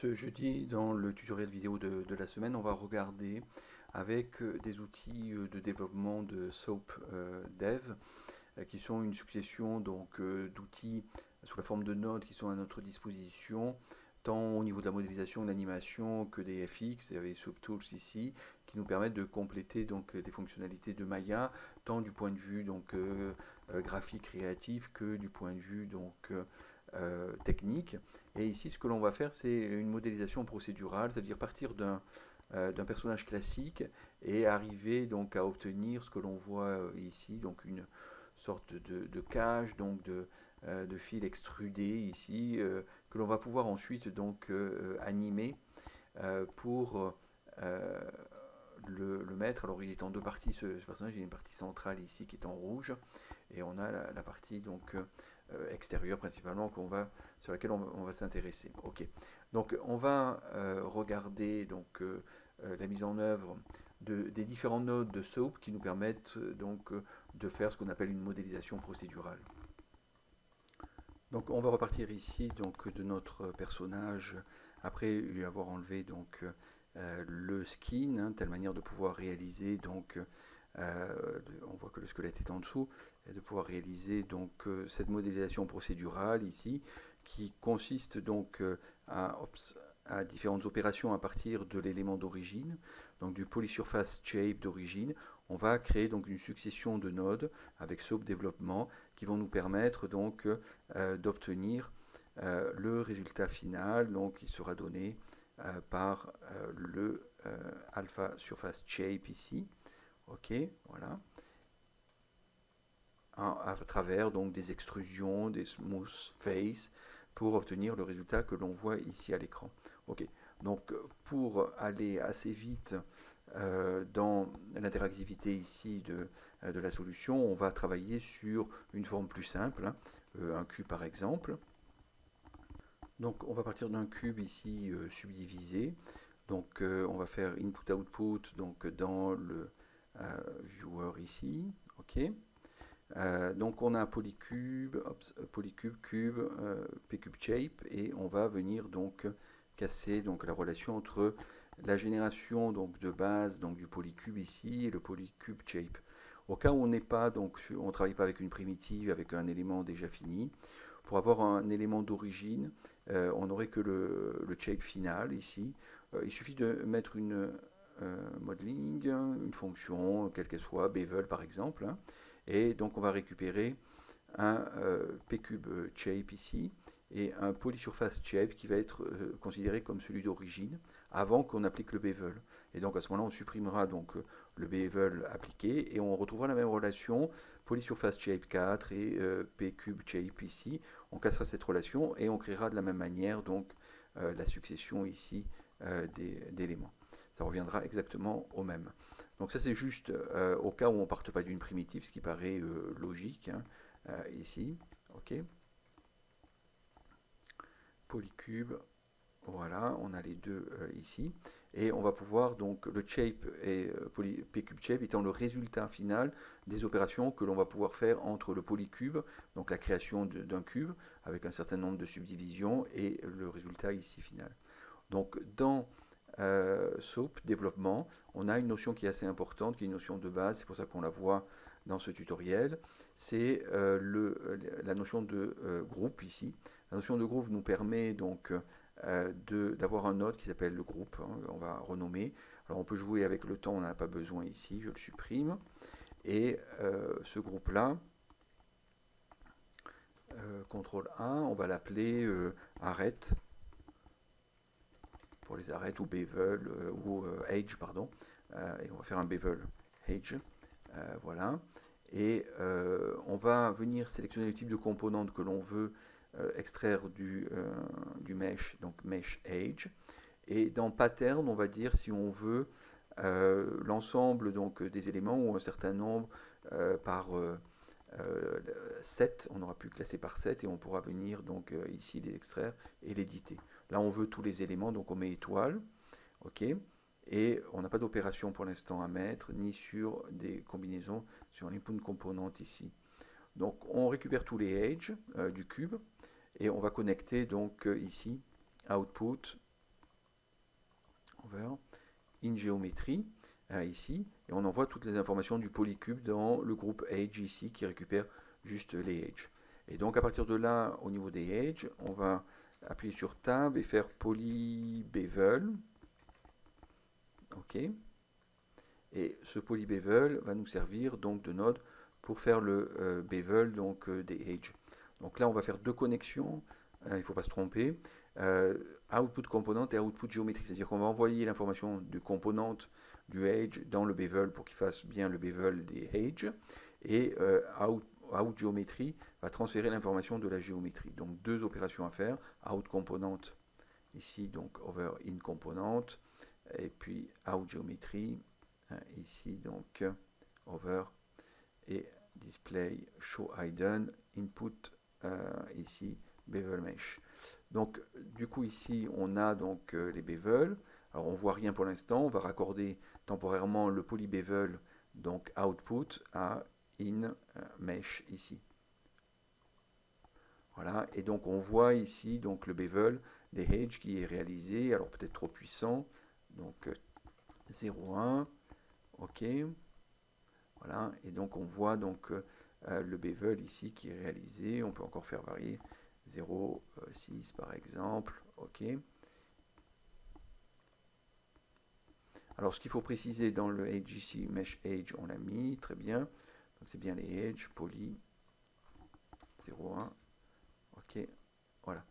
Ce jeudi, dans le tutoriel vidéo de, la semaine, on va regarder avec euh, des outils euh, de développement de SOAP euh, Dev, qui sont une succession d'outils sous la forme de nodes qui sont à notre disposition, tant au niveau de la modélisation, de l'animation que des FX, il y avait SOAP Tools ici, qui nous permettent de compléter donc des fonctionnalités de Maya, tant du point de vue donc graphique créatif que du point de vue donc euh, technique. Et ici, ce que l'on va faire, c'est une modélisation procédurale, c'est-à-dire partir euh, d'un personnage classique et arriver donc à obtenir ce que l'on voit euh, ici, donc une sorte de, cage, donc de, de fil extrudé ici, que l'on va pouvoir ensuite donc animer pour le, mettre. Alors il est en deux parties ce, personnage, il y a une partie centrale ici qui est en rouge, et on a la, partie donc euh, extérieure principalement qu'on va, sur laquelle on, va s'intéresser. Ok. Donc on va euh, regarder donc euh, la mise en œuvre de, des différents nodes de SOAP qui nous permettent donc de faire ce qu'on appelle une modélisation procédurale. Donc on va repartir ici donc de notre personnage après lui avoir enlevé donc le skin, hein, telle manière de pouvoir réaliser donc euh, on voit que le squelette est en dessous, et de pouvoir réaliser donc euh, cette modélisation procédurale ici, qui consiste donc euh, à, différentes opérations à partir de l'élément d'origine, donc du polysurface shape d'origine. On va créer donc une succession de nodes avec SOAP développement qui vont nous permettre donc d'obtenir le résultat final, donc qui sera donné par le alpha surface shape ici. Ok, voilà. À, travers donc des extrusions, des smooth face, pour obtenir le résultat que l'on voit ici à l'écran. Ok, donc pour aller assez vite euh, dans l'interactivité ici de, euh, de, la solution, on va travailler sur une forme plus simple, hein, euh, un cube par exemple. Donc on va partir d'un cube ici subdivisé. Donc on va faire input-output donc dans le euh, viewer ici, ok. Euh, donc on a polycube, euh, polycube, cube, pcube shape et on va venir donc casser donc la relation entre la génération donc de base donc du polycube ici et le polycube shape. Au cas où on n'est pas donc on travaille pas avec une primitive avec un élément déjà fini, pour avoir un élément d'origine, on n'aurait que le, le, shape final ici. il suffit de mettre une euh, modeling, une fonction, quelle qu'elle soit, bevel par exemple, hein. et donc on va récupérer un euh, pcube shape ici, et un polysurface shape qui va être euh, considéré comme celui d'origine avant qu'on applique le bevel. Et donc à ce moment-là, on supprimera donc le bevel appliqué et on retrouvera la même relation polysurface shape 4 et pcube shape ici. On cassera cette relation et on créera de la même manière donc la succession ici d'éléments ça reviendra exactement au même. Donc ça c'est juste euh, au cas où on ne parte pas d'une primitive, ce qui paraît euh, logique hein, euh, ici. Ok. Polycube, voilà, on a les deux ici. Et on va pouvoir donc le shape et pcube shape étant le résultat final des opérations que l'on va pouvoir faire entre le polycube, donc la création d'un cube avec un certain nombre de subdivisions et le résultat ici final. Donc dans euh, SOAP, développement, on a une notion qui est assez importante, qui est une notion de base, c'est pour ça qu'on la voit dans ce tutoriel, c'est euh, la notion de euh, groupe ici. La notion de groupe nous permet donc d'avoir un node qui s'appelle le groupe, hein, on va renommer. Alors on peut jouer avec le temps, on n'a pas besoin ici, je le supprime. Et ce groupe-là, CTRL 1, on va l'appeler arrête pour les arêtes ou bevel euh, ou euh, age pardon euh, et on va faire un bevel age voilà et on va venir sélectionner le type de composante que l'on veut extraire du, du mesh, donc mesh age. Et dans pattern, on va dire si on veut l'ensemble donc des éléments ou un certain nombre par 7, on aura pu classer par 7 et on pourra venir donc ici les extraire et l'éditer. Là, on veut tous les éléments, donc on met étoile. Et on n'a pas d'opération pour l'instant à mettre, ni sur des combinaisons sur l'input componente ici. Donc on récupère tous les edges euh, du cube et on va connecter donc euh, ici output over in géométrie ici, et on envoie toutes les informations du polycube dans le groupe Edge ici, qui récupère juste les Edge. Et donc à partir de là, au niveau des Edge, on va appuyer sur Tab et faire polybevel. OK. Et ce polybevel va nous servir donc de node pour faire le euh, bevel donc, euh, des Edge. Donc là, on va faire deux connexions, euh, il ne faut pas se tromper. output component et output géométrique, c'est-à-dire qu'on va envoyer l'information du componente du edge dans le bevel pour qu'il fasse bien le bevel des edge et out, out géométrie va transférer l'information de la géométrie. Donc deux opérations à faire, out component ici donc over in component et puis out géométrie hein, ici donc over et display show hidden input euh, ici bevel mesh. Donc du coup ici on a donc euh, les bevel. Alors on voit rien pour l'instant, on va raccorder temporairement le poly bevel donc output à in euh, mesh ici. Voilà, et donc on voit ici donc le bevel des edge qui est réalisé, alors peut-être trop puissant, donc 0,1, ok, voilà, et donc on voit donc euh, le bevel ici qui est réalisé. On peut encore faire varier 0,6 par exemple. OK. Alors ce qu'il faut préciser dans le Edge ici, Mesh Edge, on l'a mis, très bien. C'est bien les Edge, poly 0,1. OK, voilà.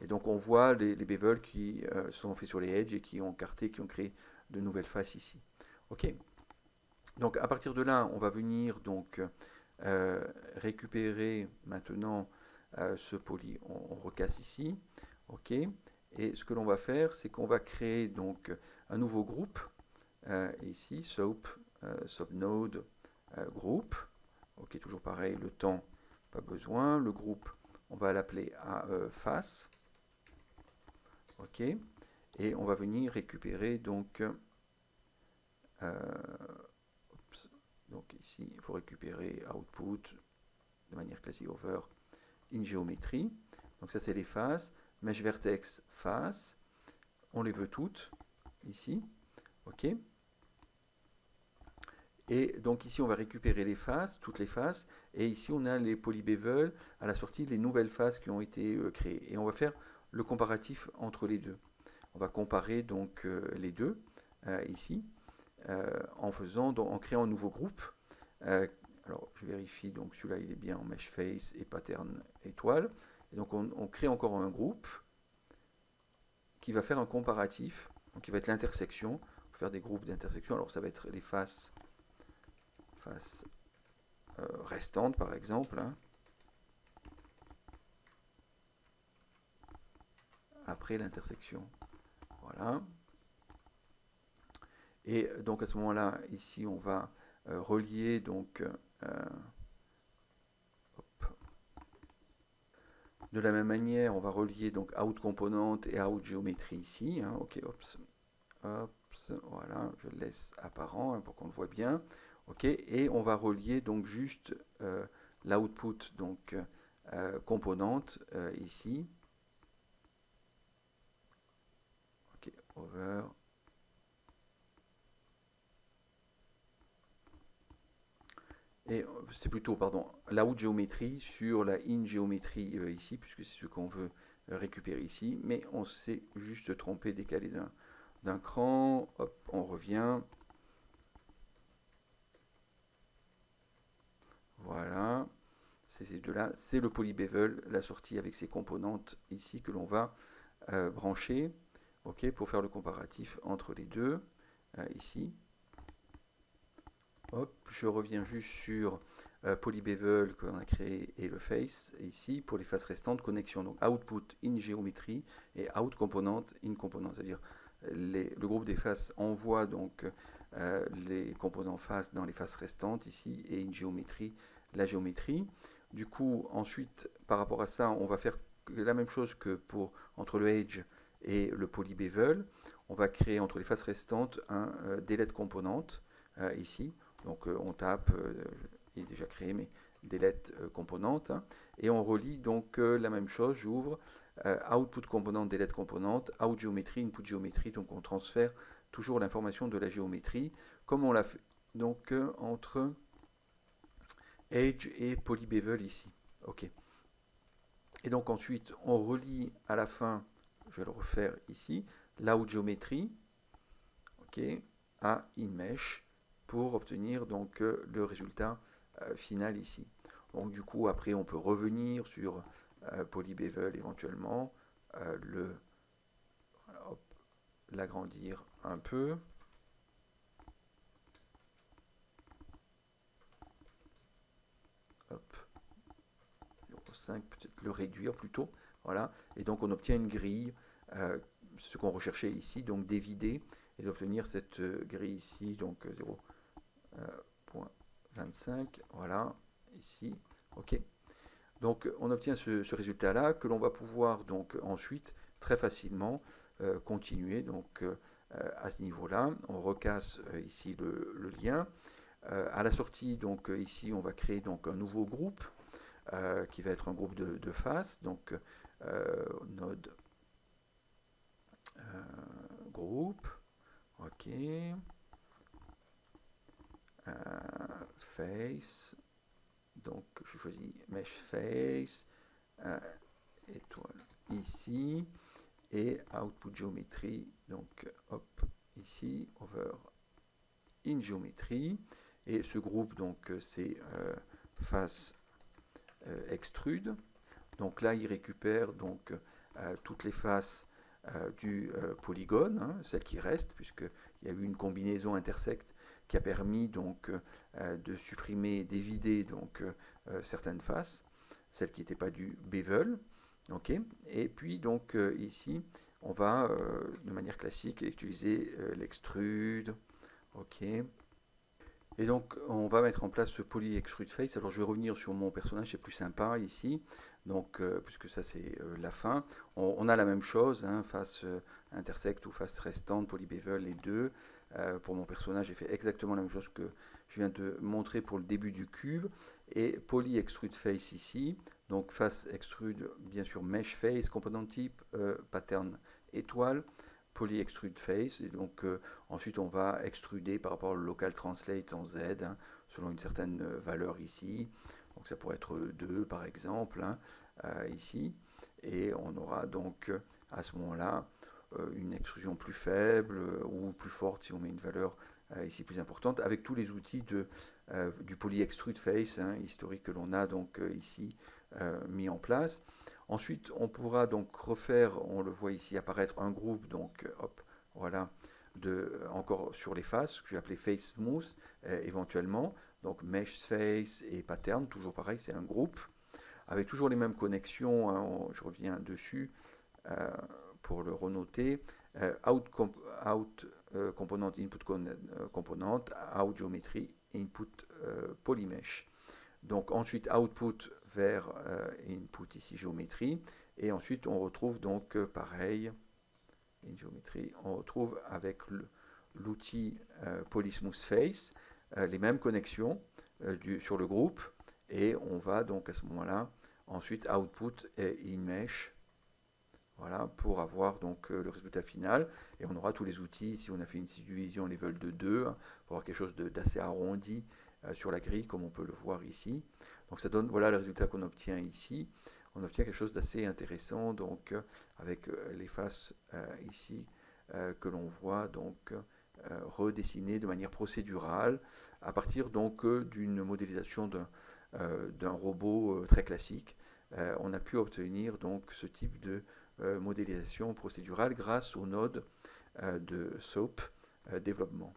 Et donc on voit les, bevels qui euh, sont faits sur les Edge et qui ont carté, qui ont créé de nouvelles faces ici. OK. Donc à partir de là, on va venir donc euh, récupérer maintenant euh, ce poly. On, recasse ici. OK. Et ce que l'on va faire, c'est qu'on va créer donc un nouveau groupe. Ici, soap, subnode group. OK, toujours pareil, le temps, pas besoin. Le groupe, on va l'appeler à face. OK. Et on va venir récupérer donc donc ici, il faut récupérer output de manière classique over in géométrie. Donc ça, c'est les faces. Mesh vertex face. On les veut toutes ici. OK et donc ici, on va récupérer les faces, toutes les faces, et ici, on a les polybevel à la sortie, les nouvelles faces qui ont été euh, créées. Et on va faire le comparatif entre les deux. On va comparer donc euh, les deux euh, ici. En faisant, en créant un nouveau groupe. Alors, je vérifie, donc celui-là, il est bien en mesh face et pattern étoile. Et donc, on, crée encore un groupe qui va faire un comparatif, donc qui va être l'intersection, faire des groupes d'intersection. Alors, ça va être les faces, faces euh, restantes, par exemple. Hein. Après l'intersection. Voilà. Et donc à ce moment-là, ici, on va euh, relier donc euh, de la même manière, on va relier donc out componente et out géométrie ici. Hein, ok, voilà, je laisse apparent hein, pour qu'on le voit bien. Ok, et on va relier donc juste euh, l'output donc componente ici. Ok, over et euh, c'est plutôt pardon, la out géométrie sur la in géométrie euh, ici, puisque c'est ce qu'on veut euh, récupérer ici, mais on s'est juste trompé, décalé d'un cran, hop, on revient. Voilà, c'est ces deux-là, c'est le polybevel, la sortie avec ses composantes ici que l'on va brancher, ok, pour faire le comparatif entre les deux, ici. Hop, je reviens juste sur euh, Polybevel qu'on a créé et le face ici pour les faces restantes connexion. Donc output in géométrie et out component in component. C'est-à-dire le groupe des faces envoie donc euh, les composants face dans les faces restantes ici et in géométrie la géométrie. Du coup ensuite par rapport à ça on va faire la même chose que pour entre le edge et le polybevel. On va créer entre les faces restantes un euh, délai de composante euh, ici. Donc euh, on tape, euh, il est déjà créé, mais euh, componente, hein. et on relie donc la même chose, j'ouvre output component, delete componente, out géométrie, input géométrie, donc on transfère toujours l'information de la géométrie, comme on l'a fait donc entre Edge et Polybevel ici. Ok. Et donc ensuite, on relie à la fin, je vais le refaire ici, l'out géométrie, ok, à InMesh pour obtenir donc le résultat final ici. Donc du coup, après, on peut revenir sur euh, Polybevel éventuellement, euh, le l'agrandir un peu. Hop, 0,5, peut-être le réduire plutôt. Voilà, et donc on obtient une grille, euh, ce qu'on recherchait ici, donc d'évider et d'obtenir cette grille ici, donc 0.25, voilà, ici. OK Donc on obtient ce, résultat-là que l'on va pouvoir donc ensuite très facilement euh, continuer donc euh, à ce niveau-là. On recasse euh, ici le, lien. à la sortie, donc ici, on va créer donc un nouveau groupe qui va être un groupe de, faces. Donc node groupe. OK. face donc je choisis Mesh Face, euh, étoile ici, et Output Geometry, donc hop, ici, over in Geometry, et ce groupe, donc c'est euh, face euh, extrude, donc là il récupère donc toutes les faces du polygone, hein, celles qui restent, puisqu'il y a eu une combinaison intersecte qui a permis donc euh, de supprimer, d'évider donc euh, certaines faces, celles qui n'étaient pas du bevel. ok Et puis donc euh, ici, on va de manière classique utiliser l'extrude. ok et donc, on va mettre en place ce poly extrude face. Alors, je vais revenir sur mon personnage, c'est plus sympa ici. Donc, puisque ça, c'est la fin. On, a la même chose, hein, face intersect ou face restante, poly bevel, les deux. Euh, pour mon personnage, j'ai fait exactement la même chose que je viens de montrer pour le début du cube. Et poly extrude face ici. Donc face extrude, bien sûr, mesh face, component type, euh, pattern étoile, poly extrude face. Et donc euh, ensuite, on va extruder par rapport au local translate en Z, hein, selon une certaine valeur ici. Donc ça pourrait être 2 par exemple, hein, ici. Et on aura donc à ce moment-là euh, une extrusion plus faible euh, ou plus forte si on met une valeur euh, ici plus importante, avec tous les outils du polyextrude face hein, historique que l'on a donc ici mis en place. Ensuite, on pourra donc refaire, on le voit ici apparaître, un groupe, donc hop, voilà, de, encore sur les faces, que j'ai appelé face smooth éventuellement, donc mesh face et pattern, toujours pareil, c'est un groupe, avec toujours les mêmes connexions, hein, je reviens dessus, pour le renoter, euh, out, out euh, component input euh, component, out geometry, input polymesh. Donc ensuite output vers input ici géométrie. Et ensuite on retrouve donc pareil in géométrie, on retrouve avec l'outil polysmooth face les mêmes connexions sur le groupe. Et on va donc à ce moment-là ensuite output et in mesh. Voilà, pour avoir donc euh, le résultat final. Et on aura tous les outils, si on a fait une subdivision level de 2, hein, pour avoir quelque chose d'assez arrondi euh, sur la grille, comme on peut le voir ici. Donc ça donne, voilà le résultat qu'on obtient ici. On obtient quelque chose d'assez intéressant, donc euh, avec les faces ici que l'on voit donc redessinées de manière procédurale, à partir donc d'une modélisation d'un robot très classique. on a pu obtenir donc ce type de euh, modélisation procédurale grâce au node euh, de SOAP euh, développement.